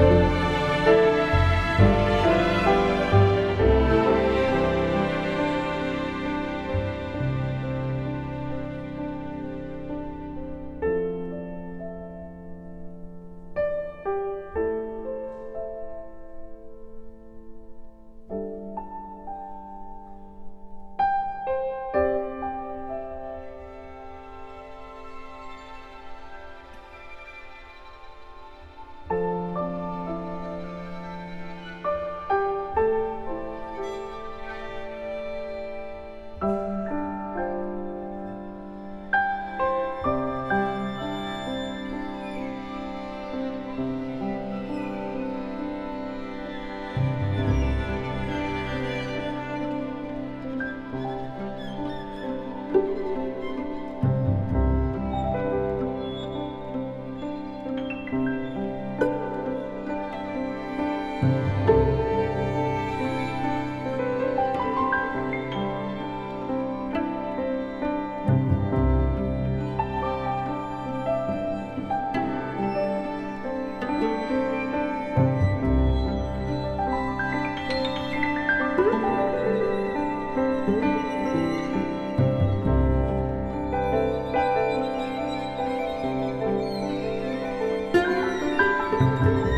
Música Música